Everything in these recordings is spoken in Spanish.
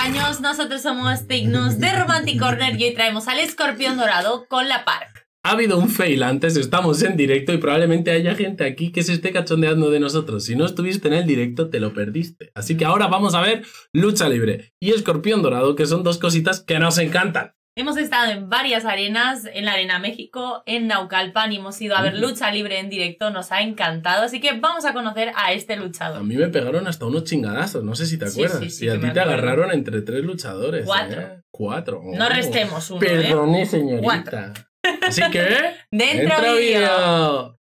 extraños, nosotros somos Tignus de Romantic Corner y hoy traemos al escorpión dorado con la Park. Ha habido un fail antes, estamos en directo y probablemente haya gente aquí que se esté cachondeando de nosotros. Si no estuviste en el directo, te lo perdiste. Así que ahora vamos a ver lucha libre y escorpión dorado, que son dos cositas que nos encantan. Hemos estado en varias arenas, en la Arena México, en Naucalpan y hemos ido a ver lucha libre en directo, nos ha encantado, así que vamos a conocer a este A luchador. mí me pegaron hasta unos chingadazos, no sé si te acuerdas. sí, sí, y a ti te agarraron entre tres luchadores. Cuatro. ¿eh? Cuatro. No Oh. restemos uno, ¿eh? Perdone, señorita. Cuatro. Así que. Dentro vídeo. vídeo.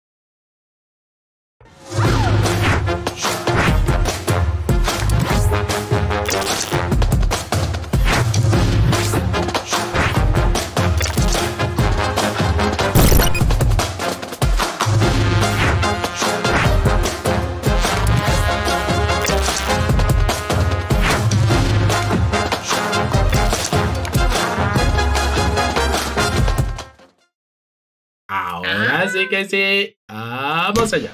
Que sí. Vamos allá.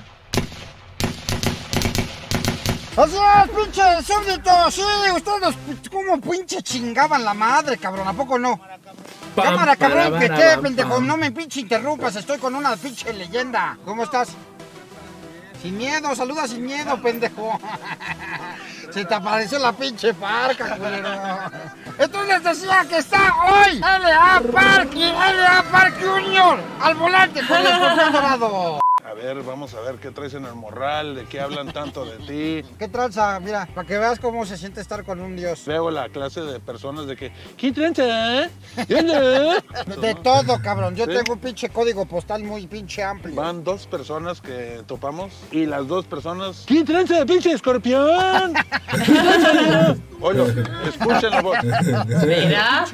Así es, pinche súbdito, sí, ustedes como pinche chingaban la madre, cabrón, ¿a poco no? Pam, Cámara, cabrón, para, que para, pam, pendejo, no me pinche interrumpas, estoy con una pinche leyenda. ¿Cómo estás? Sin miedo, saluda sin miedo, pendejo. Se te apareció la pinche parca, culero. Entonces decía que está hoy LA Park y LA Park Junior al volante con el dorado. A ver, vamos a ver qué traes en el morral, de qué hablan tanto de ti. ¿Qué tranza? Mira, para que veas cómo se siente estar con un dios. Veo la clase de personas de que, ¿qué tranza? ¿Qué onda?" De todo, cabrón. Yo ¿Sí? tengo un pinche código postal muy pinche amplio. Van dos personas que topamos y las dos personas, ¿qué tranza, pinche escorpión? ¿Qué tranza? Oye, escuchen la voz. Mira,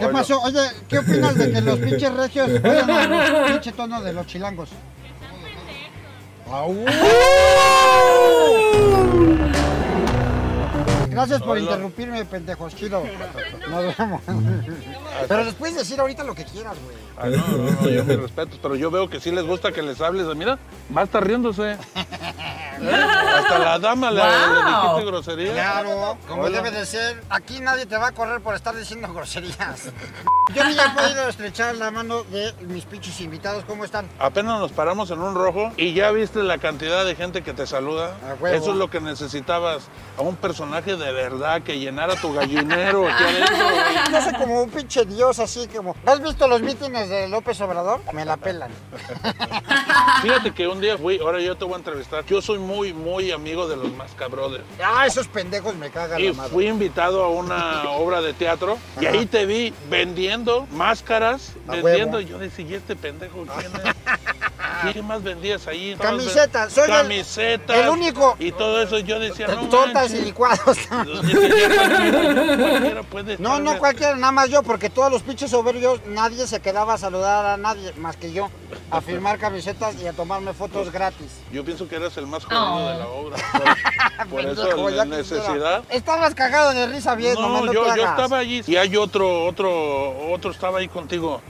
¿Qué pasó? Oye, ¿qué opinas de que los pinches regios oigan al pinche tono de los chilangos? Gracias por interrumpirme, pendejos, chido. Nos vemos. Pero les puedes decir ahorita lo que quieras, güey. Ah, no, no, no, yo me respeto, pero yo veo que sí les gusta que les hables. Mira, va a estar riéndose. Hasta la dama le, le Wow. dijiste grosería. Claro, como Hola. debe de ser. Aquí nadie te va a correr por estar diciendo groserías. Yo ni he podido estrechar la mano de mis pinches invitados. ¿Cómo están? Apenas nos paramos en un rojo y ya viste la cantidad de gente que te saluda. Eso es lo que necesitabas, a un personaje de verdad que llenara tu gallinero. Yo soy como un pinche dios así como... ¿Has visto los mítines de López Obrador? Me la pelan. Fíjate que un día fui, ahora yo te voy a entrevistar. Yo soy muy, muy amigo de los Masca Brothers. Ah, esos pendejos me cagan Y la madre. fui invitado a una obra de teatro y ahí te vi vendiendo máscaras, A vendiendo. huevo. Yo decía, ¿y este pendejo quién es? ¿Qué más vendías ahí? Camisetas, soy el- Camisetas. el único- Y todo eso yo decía, no Tortas y licuados. No, estar, no cualquiera, nada más yo, porque todos los pinches soberbios, nadie se quedaba a saludar a nadie más que yo, a firmar camisetas y a tomarme fotos gratis. Yo pienso que eras el más jodido Oh. de la obra. Por, por eso Pendejo, ya la necesidad. Estabas cagado de risa bien, No, no yo, yo estaba allí y hay otro, otro, otro estaba ahí contigo.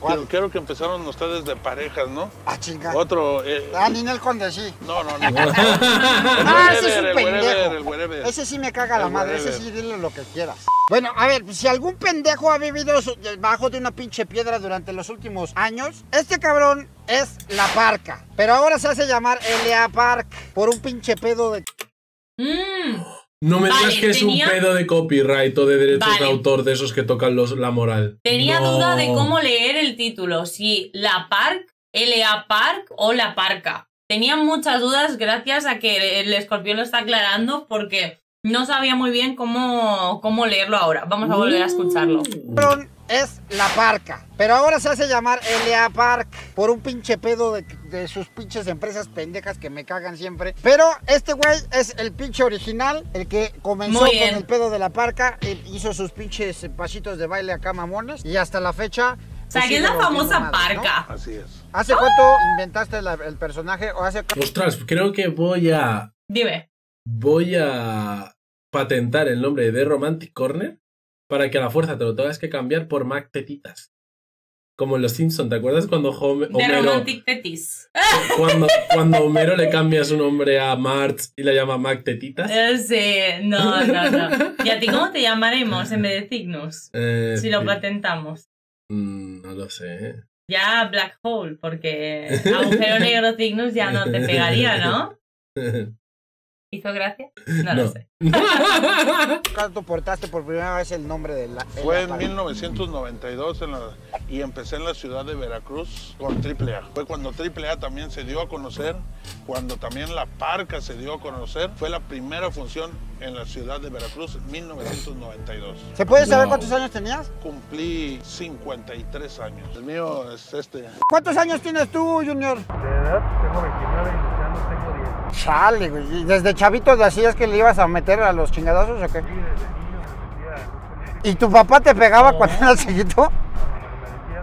¿Cuál? Creo, creo que empezaron ustedes de parejas, ¿no? Ah, chinga. Otro. eh, Ah, Ninel Conde, sí. no, no, no. Ah, ese es el un pendejo. el wherever. Ese sí me caga la El madre, ese sí dile lo que quieras. Bueno, a ver, si algún pendejo ha vivido debajo de una pinche piedra durante los últimos años, este cabrón es la parca. Pero ahora se hace llamar L.A. Park por un pinche pedo de... mm, No me Vale, digas que es un pedo de copyright o de derechos Vale. de autor de esos que tocan los, la moral. tenía No. duda de cómo leer el título, si la Park, LA Park o la Parca. Tenía muchas dudas gracias a que el escorpión lo está aclarando porque no sabía muy bien cómo, cómo leerlo ahora. Vamos a volver a escucharlo. cabrón es la parca. Pero ahora se hace llamar L.A. Park por un pinche pedo de, de sus pinches empresas pendejas que me cagan siempre. Pero este güey es el pinche original, el que comenzó con el pedo de la parca, hizo sus pinches pasitos de baile acá mamones y hasta la fecha... O sea, pues, que es la famosa. Parca. Así es. ¿Hace cuánto inventaste la- el personaje o hace Ostras, creo que voy a. Dime. Voy a patentar el nombre de Romantic Corner para que a la fuerza te lo tengas que cambiar por Mac Tetitas. como en Los Simpsons. ¿Te acuerdas cuando Home- Homero, Romantic Tetis. cuando, cuando Homero le cambia su nombre a Marge y la llama Mac Tetitas? Eh, sí, no, no, no. ¿Y a ti cómo te llamaremos en vez de Cygnus? Eh, Si lo sí. patentamos. Mm, no lo sé. Ya Black Hole, porque agujero negro Cygnus ya no te pegaría, ¿no? ¿Hizo gracia? No, lo No. sé. ¿Cuándo portaste por primera vez el nombre de la... de Fue la en parca? 1992 en la- y empecé en la ciudad de Veracruz con AAA. Fue cuando AAA también se dio a conocer, cuando también la Parca se dio a conocer. Fue la primera función en la ciudad de Veracruz en 1992. ¿Se puede saber Wow. cuántos años tenías? Cumplí 53 años. El mío es este. ¿Cuántos años tienes tú, Junior? De edad tengo 29 y ya no tengo 10. Chale, güey. ¿Y desde chavito decías que le ibas a meter a los chingadazos o qué? Sí, desde niño me metía ¿Y tu papá te pegaba cuando eras chiquito?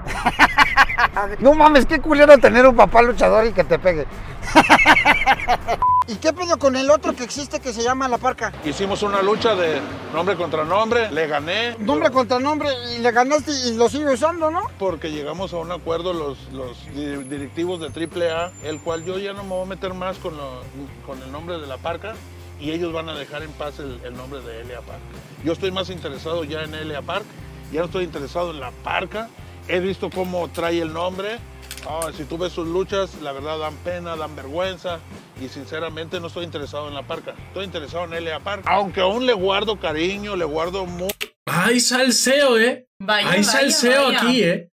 No mames, qué culero tener un papá luchador y que te pegue. ¿Y qué pedo con el otro que existe que se llama La Parca? Hicimos una lucha de nombre contra nombre, le gané. Nombre contra nombre y le ganaste y lo sigue usando, ¿no? Porque llegamos a un acuerdo los, los di- directivos de AAA, el cual yo ya no me voy a meter más con, lo- con el nombre de la parca y ellos van a dejar en paz el, el nombre de LA Park. Yo estoy más interesado ya en LA Park, ya no estoy interesado en la parca. He visto cómo trae el nombre. Ah, si tú ves sus luchas, la verdad dan pena, dan vergüenza y sinceramente no estoy interesado en la parca. Estoy interesado en LA Park. Aunque aún le guardo cariño, le guardo mucho. ¡Hay salseo, eh! Vaya, hay vaya, salseo vaya. aquí, eh.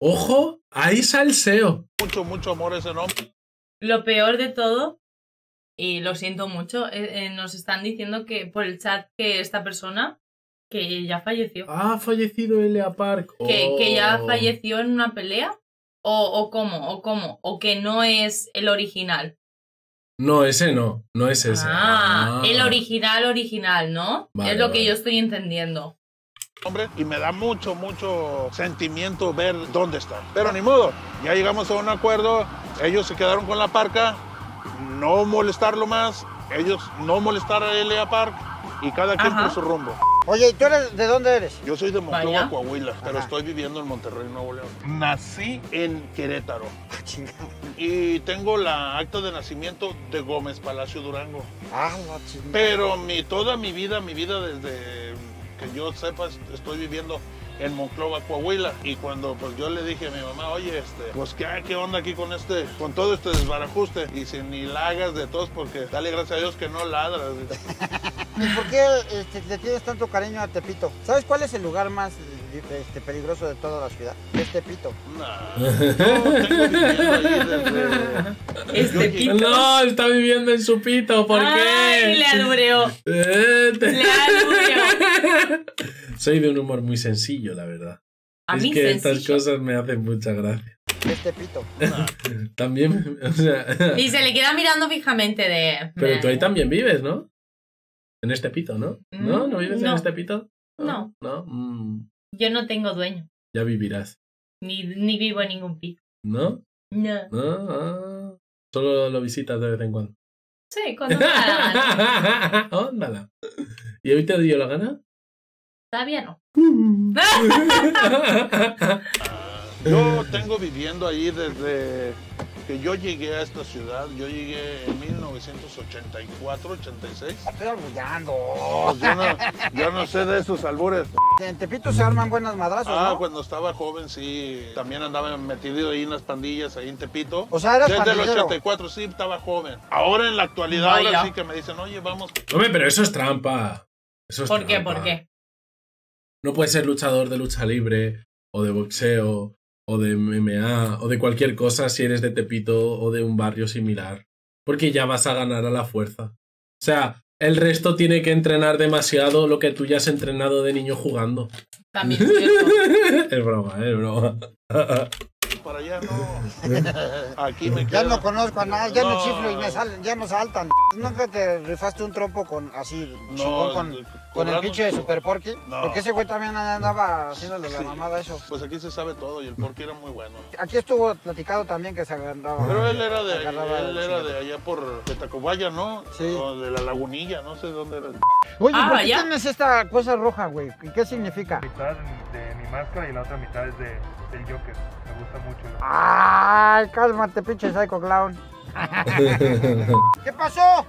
Ojo, hay salseo. mucho, mucho amor a ese nombre. Lo peor de todo, y lo siento mucho, eh, eh, nos están diciendo que por el chat que esta persona, que ya falleció. Ha fallecido Elia Park. Que, que ya Oh. falleció en una pelea. O, o cómo, o cómo, o que no es el original. No, ese no. No es ese. Ah, Ah. el original, original, ¿no? Vale, es lo que yo estoy entendiendo. hombre y me da mucho, mucho sentimiento ver dónde están. Pero ni modo, ya llegamos a un acuerdo, ellos se quedaron con la parca, no molestarlo más, ellos no molestar a LA Park y cada quien Ajá. por su rumbo. Oye, ¿y tú eres de dónde eres? Yo soy de Vaya. Monclova, Coahuila, pero Ajá. estoy viviendo en Monterrey, Nuevo León. Nací en Querétaro Ah, chingada. y tengo la acta de nacimiento de Gómez Palacio Durango. Ah, la chingada. Pero mi, toda mi vida, mi vida desde que yo sepa, est- estoy viviendo en Monclova, Coahuila. Y cuando pues yo le dije a mi mamá, oye, este, pues ¿qué, qué onda aquí con este, con todo este desbarajuste. Y si ni la hagas de todos, porque dale gracias a Dios que no ladras. ¿Y por qué este, le tienes tanto cariño a Tepito? ¿Sabes cuál es el lugar más este, peligroso de toda la ciudad? Es Tepito. Yo tengo viviendo ahí desde... Este yo llegué- pito. No, está viviendo en su pito. ¿Por Ay, qué? le alureó. Eh, te- Le alureó. Soy de un humor muy sencillo, la verdad. A es mí que estas cosas me hacen mucha gracia. Es Tepito. También, o sea, Y se le queda mirando fijamente de... pero tú ahí también vives, ¿no? En este pito, ¿no? ¿No? ¿No vives en este pito? No. ¿No? Mm, Yo no tengo dueño. ya vivirás. Ni, ni vivo en ningún piso. ¿No? No. ¿No? Ah, solo lo visitas de vez en cuando. Sí, cuando me da la gana. Óndala. ¿Y hoy te dio la gana? Todavía no. Yo tengo viviendo ahí desde que yo llegué a esta ciudad. Yo llegué en 1984, 86. Estoy orgullando. Pues yo, no, yo no sé de esos albures. En Tepito se arman buenas madrazos, Ah, ¿no? cuando estaba joven, sí. También andaba metido ahí en las pandillas, ahí en Tepito. O sea, eras Desde el pandillero. 84, sí, estaba joven. Ahora en la actualidad, Vaya. ahora sí que me dicen, oye, vamos. Hombre, pero eso es trampa. Eso es ¿Por qué? ¿Por qué? No puedes ser luchador de lucha libre, o de boxeo, o de MMA, o de cualquier cosa si eres de Tepito o de un barrio similar. Porque ya vas a ganar a la fuerza. O sea, el resto tiene que entrenar demasiado lo que tú ya has entrenado de niño jugando. También es es broma, es broma. Para allá, no. Aquí me Ya quedo. no conozco a nadie, ya no, No. chiflo y me salen, ya no saltan. ¿Nunca te rifaste un trompo con así, No, chingón con, con el pinche de Super Porky? No. Porque ese güey también andaba haciéndole la Sí. mamada a eso. Pues aquí se sabe todo y el porqué era muy bueno. Aquí estuvo platicado también que se agarraba. Pero él era de, él era de allá por de Tacubaya, ¿no? Sí. O de la Lagunilla, no sé dónde era. Oye, Ah, ¿por qué tienes esta cosa roja, güey? ¿Y ¿Qué significa? mitad de mi máscara y la otra mitad es de, del Joker. Gusta mucho. ¿no? Ay, cálmate, pinche psycho clown. ¿Qué pasó?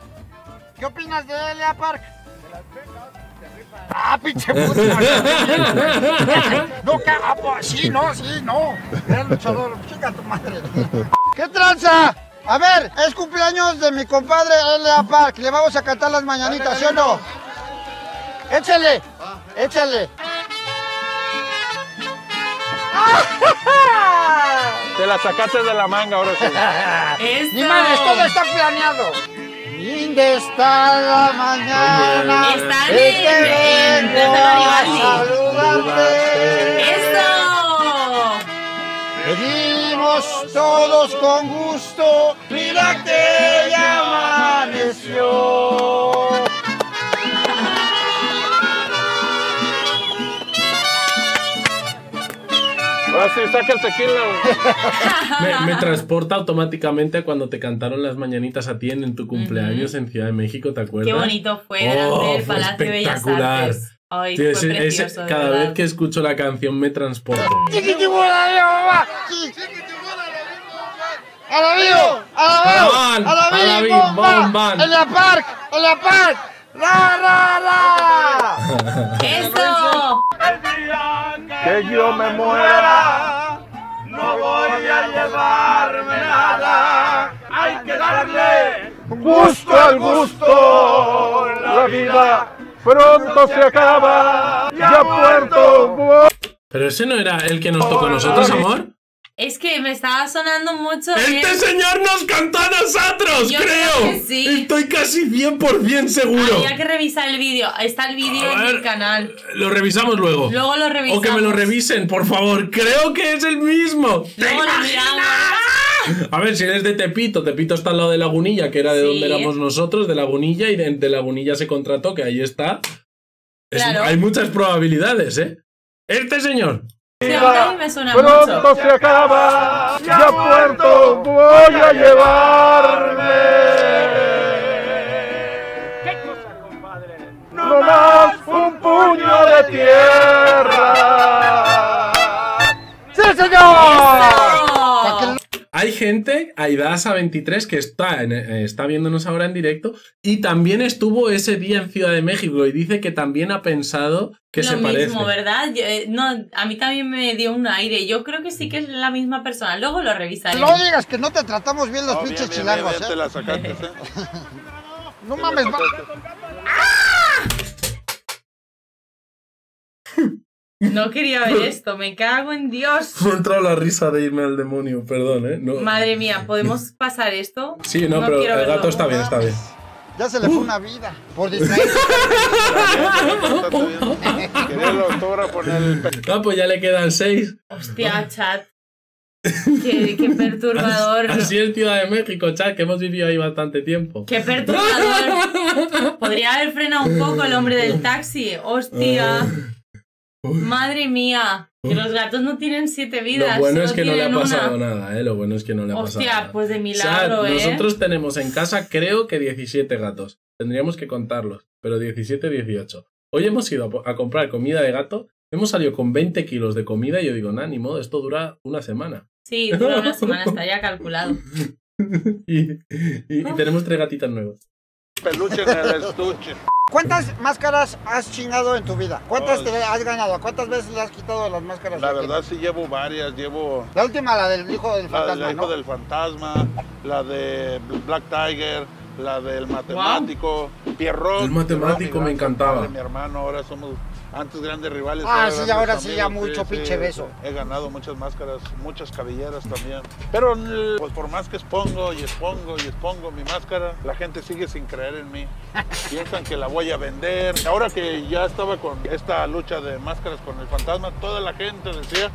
¿Qué opinas de Elia Park? Ah, pinche puto. no, que, ah, pues, sí, no, sí, no. Era luchador, chica tu madre. ¿Qué tranza? A ver, es cumpleaños de mi compadre Elia Park. Le vamos a cantar las mañanitas, ¿sí o no? Échale, échale. Te la sacaste de la manga ahora sí. ¡Eso! Ni madres, todo está planeado. Linda está la mañana. Está bien, vengo desde a saludarte. ¡Eso! Pedimos todos con gusto, mira que ya amaneció. Ahora sí, saca el tequila. güey. Me, me transporta automáticamente a cuando te cantaron las mañanitas a ti en, en tu cumpleaños en Ciudad de México, ¿te acuerdas? Qué bonito fue Oh, fue Palacio de Bellas espectacular. Artes. Ay, Tío, fue ese- ese- precioso, cada verdad. vez que escucho la canción me transporto. ¡A la vivo! ¡A la ¡A la. ¡En la park! ¡En la park! ¡La, la, la! ¡Eso! Que yo me muera, no voy a llevarme nada. Hay que darle gusto al gusto. La vida pronto se acaba. Ya puerto. Pero ese no era el que nos tocó a nosotros, amor. Es que me estaba sonando mucho. ¡Este bien. señor nos cantó a nosotros! Yo ¡Creo! creo que sí. Estoy casi 100% seguro. Había que revisar el vídeo. Está el vídeo en el canal. Lo revisamos luego. Luego lo revisamos. O que me lo revisen, por favor. Creo que es el mismo. ¿Te Luego lo miramos. A ver, si eres de Tepito, Tepito está al lado de Lagunilla, que era de Sí. donde éramos nosotros, de Lagunilla, y de, de Lagunilla se contrató, que ahí está. Es- Claro. hay muchas probabilidades, ¿eh? Este señor. Sí, a mí me suena Pronto mucho. se acaba. Ya puerto voy a llevarme. ¿Qué cosa, compadre? No más un puño de tierra. ¡Sí, señor! Hay gente, Aidasa23, que está, en- eh, está viéndonos ahora en directo y también estuvo ese día en Ciudad de México y dice que también ha pensado que Lo se parece. mismo, ¿verdad? Yo, eh, no, a mí también me dio un aire. Yo creo que sí que es la misma persona. Luego lo revisaré. No digas que no te tratamos bien los pinches bien, bien, chilangos, bien, Te ¿eh? la sacaste, ¿eh? No mames, va- No quería ver esto. Me cago en Dios. Me ha entrado la risa de irme al demonio, perdón, ¿eh? No. Madre mía, ¿podemos pasar esto? Sí, no, pero quiero el verlo. gato está bien, está bien. ya se le fue una vida por distraerse. Quería el autógrafo en el pe- Ah, pues ya le quedan seis. Hostia, chat. Qué, qué perturbador. Así es Ciudad de México, chat, que hemos vivido ahí bastante tiempo. Qué perturbador. Podría haber frenado un poco el hombre del taxi. Hostia. Madre mía. Que los gatos no tienen siete vidas. Lo bueno es que no le ha tienen pasado una. nada, ¿eh? Lo bueno es que no le ha pasado Hostia, nada. pues de milagro, ¿eh? nosotros tenemos en casa creo que 17 gatos. Tendríamos que contarlos, pero 17, 18. Hoy hemos ido a comprar comida de gato, hemos salido con 20 kilos de comida y yo digo, nah, ni modo, esto dura una semana. Sí, dura una semana, está ya calculado. y, y- y tenemos tres gatitas nuevas. peluche en el estuche. ¿Cuántas máscaras has chingado en tu vida? ¿Cuántas te has ganado? ¿Cuántas veces le has quitado las máscaras? La verdad sí llevo varias, llevo La última, la del hijo del la fantasma, del hijo ¿no? del fantasma, la de Black Tiger, la del matemático, Pierrot. El matemático Pierrot, me encantaba. compadre, Mi hermano, ahora somos antes grandes rivales. Ah, sí, ahora sí, ya amigos, mucho pinche beso. He ganado muchas máscaras, muchas cabelleras también. Pero pues por más que expongo y expongo y expongo mi máscara, la gente sigue sin creer en mí. Piensan que la voy a vender. Ahora que ya estaba con esta lucha de máscaras con el fantasma, toda la gente decía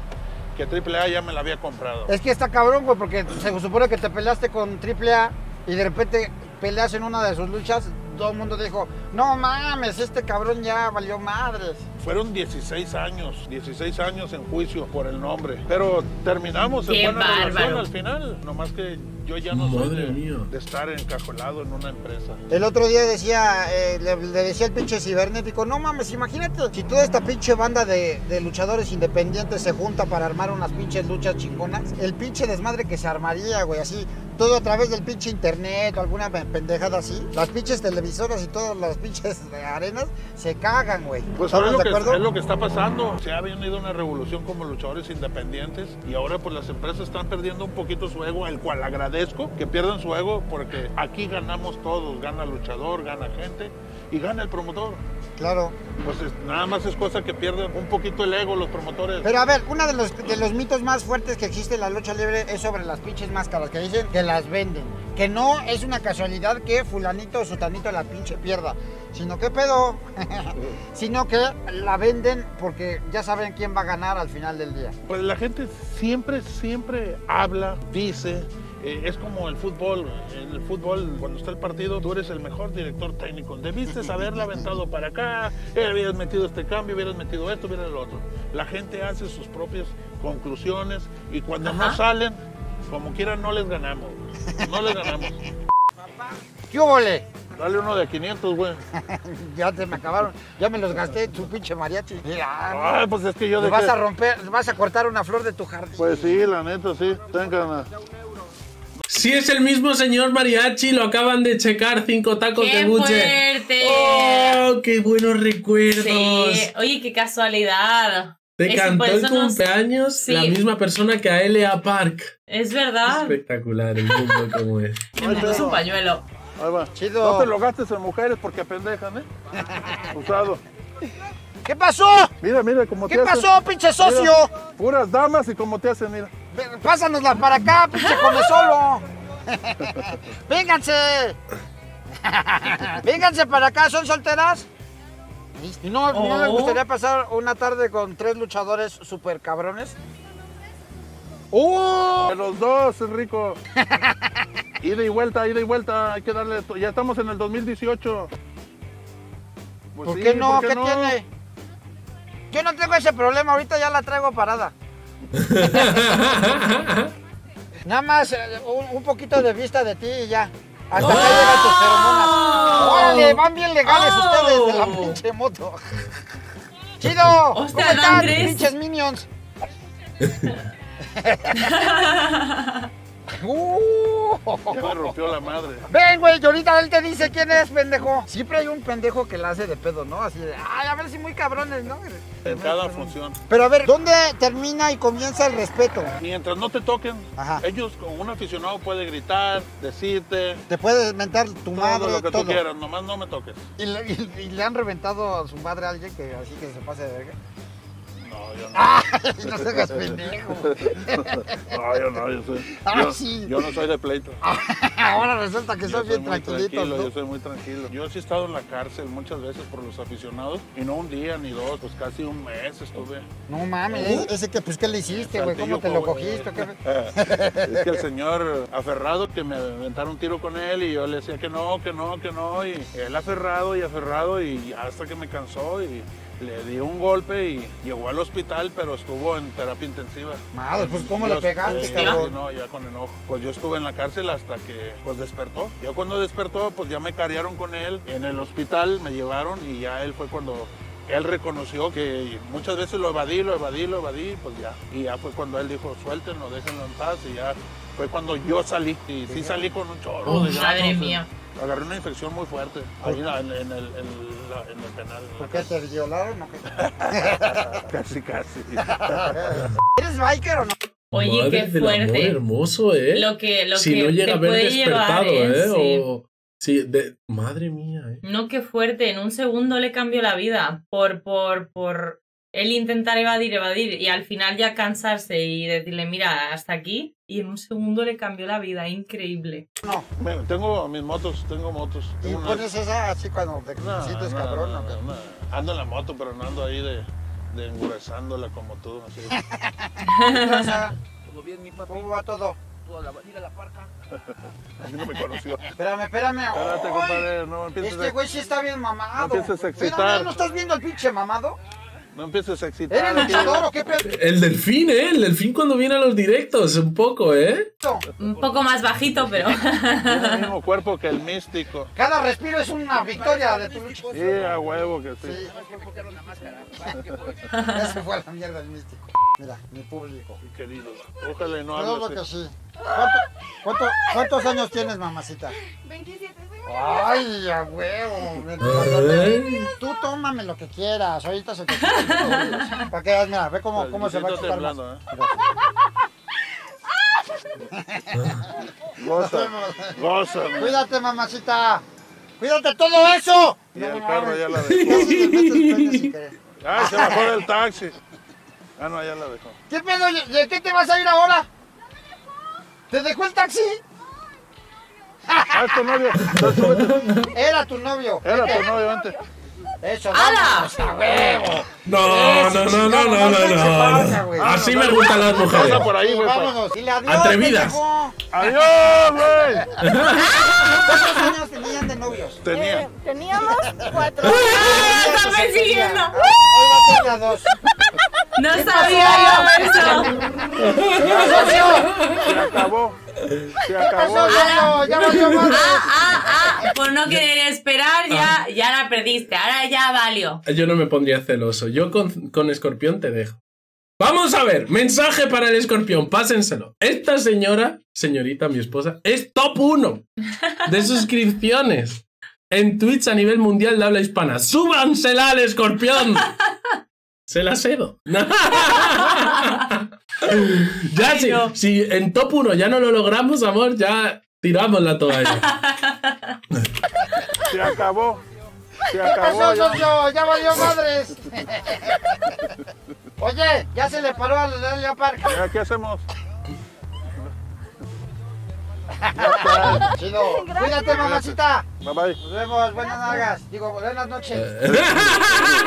que AAA ya me la había comprado. Es que está cabrón, güey, porque se supone que te peleaste con AAA y de repente peleas en una de sus luchas todo el mundo dijo, no mames, este cabrón ya valió madres. Fueron 16 años, 16 años en juicio por el nombre. Pero terminamos en buena relación bárbaro. al final. Nomás que yo ya no soy de, estar encajolado en una empresa. El otro día decía, eh, le, le decía el pinche cibernético, no mames, imagínate, si toda esta pinche banda de, de luchadores independientes se junta para armar unas pinches luchas chingonas, el pinche desmadre que se armaría, güey, así, todo a través del pinche internet o alguna pe- pendejada así, las pinches televisoras y todas las pinches arenas se cagan, güey. Pues ¿Estamos es lo, que, acuerdo? es lo que está pasando. Se ha venido una revolución como luchadores independientes y ahora pues las empresas están perdiendo un poquito su ego, al cual agradezco que pierdan su ego porque aquí ganamos todos. Gana el luchador, gana gente y gana el promotor. Claro. Pues es- nada más es cosa que pierden un poquito el ego los promotores. Pero a ver, uno de los, de los mitos más fuertes que existe en la lucha libre es sobre las pinches máscaras, que dicen que las venden. Que no es una casualidad que fulanito o sutanito la pinche pierda, sino que pedo, sino que la venden porque ya saben quién va a ganar al final del día. Pues la gente siempre, siempre habla, dice. Eh, es como el fútbol. En el fútbol, cuando está el partido, tú eres el mejor director técnico. Debiste haberla aventado para acá, eh, hubieras metido este cambio, hubieras metido esto, hubieras lo otro. La gente hace sus propias conclusiones y cuando no salen, como quieran, no les ganamos. No les ganamos. ¿Qué hubole? Dale uno de 500, güey. Ya te me acabaron, ya me los gasté, tu pinche mariachi. Mira, Ay, pues es que yo de vas qué- a romper, vas a cortar una flor de tu jardín. Pues sí, la neta, sí. Tengan. Si es el mismo señor mariachi, lo acaban de checar cinco tacos ¡Qué de buche. fuerte! ¡Oh, qué buenos recuerdos! Sí. Oye, qué casualidad. Te cantó el nos- cumpleaños Sí. la misma persona que a L.A. Park. Es verdad. Espectacular el mundo como es. Puso un pañuelo. Ahí va. Chido. No te lo gastes en mujeres porque apendejan, ¿eh? Usado. ¿Qué pasó? Mira, mira cómo ¿Qué te hacen. pasó, pinche socio? Mira, puras damas y cómo te hacen, mira. Ven, Pásanosla para acá, pinche come solo. Vénganse. Vénganse para acá, ¿son solteras? ¿Y no, no les Oh. gustaría pasar una tarde con tres luchadores super cabrones? ¡Uh! De los dos, Enrico. ida y vuelta, ida y vuelta. Hay que darle. Ya estamos en el 2018. Pues ¿Por sí, qué no? ¿por ¿Qué no? tiene? Yo no tengo ese problema, ahorita ya la traigo parada. Nada más eh, un, un poquito de vista de ti y ya. Hasta acá llegan tus feromonas. ¡Órale! Van bien legales Oh. ustedes de la pinche moto. ¡Chido! ¿Cómo están, pinches minions? Uh. Ya me rompió la madre. Ven, güey, y ahorita él te dice quién es, pendejo. Siempre hay un pendejo que la hace de pedo, ¿no? Así de, ay, a ver si muy cabrones, ¿no? En cada función. Pero a ver, ¿dónde termina y comienza el respeto? Mientras no te toquen, Ajá. ellos, como un aficionado, puede gritar, decirte. Te puede mentar tu Todo madre, lo que todo. tú quieras, nomás no me toques. ¿Y le, y- y le han reventado a su madre a alguien que así que se pase de verga? No, yo no. ¡Ay, no te hagas pendejo! No, yo no, yo soy. Ah, yo, sí. yo no soy de pleito. Ahora resulta que Yo soy bien tranquilo, ¿no? yo soy muy tranquilo. Yo sí he estado en la cárcel muchas veces por los aficionados y no un día ni dos, pues casi un mes estuve. No mames, ese- ese que, pues, ¿qué le hiciste, güey? ¿Cómo te lo cogiste? Es que el señor aferrado que me aventaron un tiro con él y yo le decía que no, que no, que no y él aferrado y aferrado y hasta que me cansó y le di un golpe y llegó al hospital pero estuvo en terapia intensiva. Madre, pues, ¿cómo le pegaste, eh, cabrón? sí, no, ya con enojo. Pues yo estuve en la cárcel hasta que pues despertó. Ya cuando despertó pues ya me carearon con él en el hospital, me llevaron y ya él fue cuando él reconoció que muchas veces lo evadí, lo evadí, lo evadí, pues ya. Y ya fue cuando él dijo, suéltenlo, déjenlo en paz y ya fue cuando yo salí. Y sí salí con un chorro de Madre llanos, mía. Agarré una infección muy fuerte ahí en, en el, en la- en el penal. en la ¿Por qué te violaron o qué? Casi, casi. ¿Eres biker o no? Oye, Madre qué del amor fuerte. hermoso, ¿eh? Lo que, lo si que no llega te a haber puede despertado, llevar, ¿eh? Sí. O... Sí, de... madre mía, ¿eh? No, qué fuerte. En un segundo le cambió la vida por, por, por él intentar evadir, evadir y al final ya cansarse y decirle, mira, hasta aquí. Y en un segundo le cambió la vida. Increíble. No. Bueno, tengo mis motos, tengo motos. ¿Y Tengo una- pones esa así cuando te No, sientes no, cabrón no. Ando en la moto, pero no ando ahí de, de engurezándola como tú. Así. ¿Qué pasa? ¿Cómo va todo? A mí no me conoció. Espérame, espérame. Espérate, compadre, no empieces Este güey sí está bien mamado. No empieces a excitar. ¿no estás viendo el pinche mamado? No empieces a excitar. ¿Eres luchador o qué pedo? El delfín, ¿eh? El delfín cuando viene a los directos, un poco, ¿eh? Un poco más bajito, pero. Tiene el mismo cuerpo que el místico. Cada respiro es una victoria de tu lucha. Sí, a huevo que sí. Sí. Ya se fue a la mierda el místico. Mira, mi público. Mi querido. Ojalá y no Claro hable que sí. ¿Cuánto- cuánto- ¿Cuántos años tienes, mamacita? 27 Ay, a huevo. Ay. Tú tómame lo que quieras. Ahorita se te quita. Para que veas, mira, ve cómo, cómo se va a quitar más. ¿eh? Goza, goza. Cuídate, mamacita. Cuídate todo eso. Y el perro ya la dejó. Ay, se bajó del taxi. Ah, no, ya la dejó. ¿Qué pedo? ¿De qué te vas a ir ahora? ¿Te dejó el taxi? Ah, es tu novio. Era tu novio. Era tu novio antes. Eso, ¡Hala! No, no, no, no, no, no, no. Así me gustan las mujeres. por ahí, güey. pa- vámonos. Dile adiós, Atrevidas. ¡Adiós, güey! ¿Cuántos años tenían de novios? Tenía. Teníamos cuatro. ¡Ah, ¡Está persiguiendo! Hoy va a la dos. No sabía yo eso. Se acabó. Se ¿Qué acabó. Ya valió madre. Ah, ah, ah. Por no querer esperar, ya, ya la perdiste. Ahora ya valió. Yo no me pondría celoso. Yo con, con escorpión te dejo. Vamos a ver, mensaje para el escorpión, pásenselo. Esta señora, señorita, mi esposa, es top 1 de suscripciones en Twitch a nivel mundial de habla hispana. ¡Súbansela al escorpión! Se la cedo. ya, Ay, si, no. si en top 1 ya no lo logramos, amor, ya tiramos la toalla. Se acabó. Se ¿Qué acabó. pasó, ya. Valió madres. Oye, ya se le paró al Delia Park. ¿Qué hacemos? Chido. Cuídate, mamacita. Bye bye. Nos vemos. Buenas nalgas. Digo, buenas noches. Eh.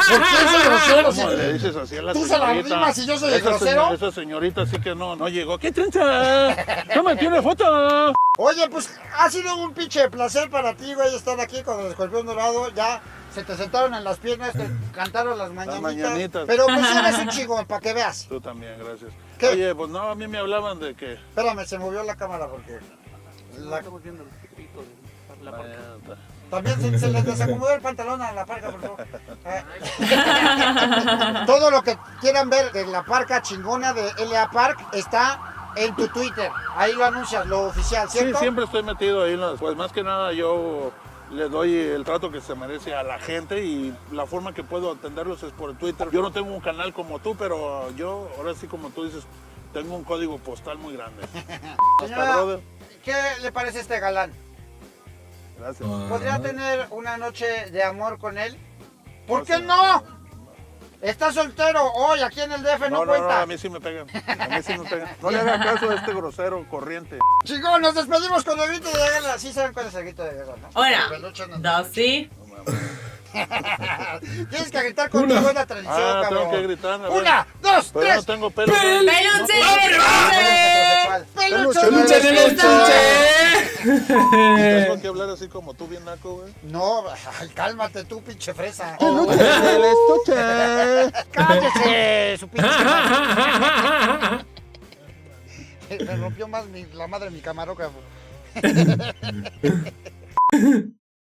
¿Por qué ese grosero? ¿Cómo le dices así a la Tú se la rimas y yo soy el grosero. señor- esa señorita sí que no, no llegó. ¿Qué tranza? No me tiene foto. Oye, pues ha sido un pinche placer para ti, güey, estar aquí con el escorpión dorado. Ya se te sentaron en las piernas, te cantaron las mañanitas. mañanitas. Pero pues eres un chingón, para que veas. Tú también, gracias. ¿Qué? Oye, pues no, a mí me hablaban de que... Espérame, se movió la cámara porque. La- Neta. También se, se les desacomodó el pantalón a la parca, por favor. Eh. Todo lo que quieran ver de la parca chingona de LA Park está en tu Twitter. Ahí lo anuncias, lo oficial, Sí, ¿cierto? siempre estoy metido ahí. Pues más que nada yo le doy el trato que se merece a la gente y la forma que puedo atenderlos es por Twitter. Yo no tengo un canal como tú, pero yo, ahora sí como tú dices, tengo un código postal muy grande. Hasta, brother. ¿Qué le parece este galán? Gracias. ¿Podría tener una noche de amor con él? ¿Por qué no? Está soltero hoy, aquí en el DF no, No, no, no, cuenta. a mí sí me pegan. A mí sí me pegan. No le haga caso a este grosero corriente. Chicos, nos despedimos con el grito de guerra. Sí saben cuál es el grito de guerra, ¿no? No- dos, sí. Tienes que gritar conmigo, es la tradición, Ah, cabrón. tengo que gritar. Una, dos, Pero no tres. tengo pelo. Tengo que hablar así como tú, bien naco, güey. No, ay, cálmate tú, pinche fresa. Peluche estuche. Cállese, su pinche. Me rompió más mi- la madre de mi camarógrafo.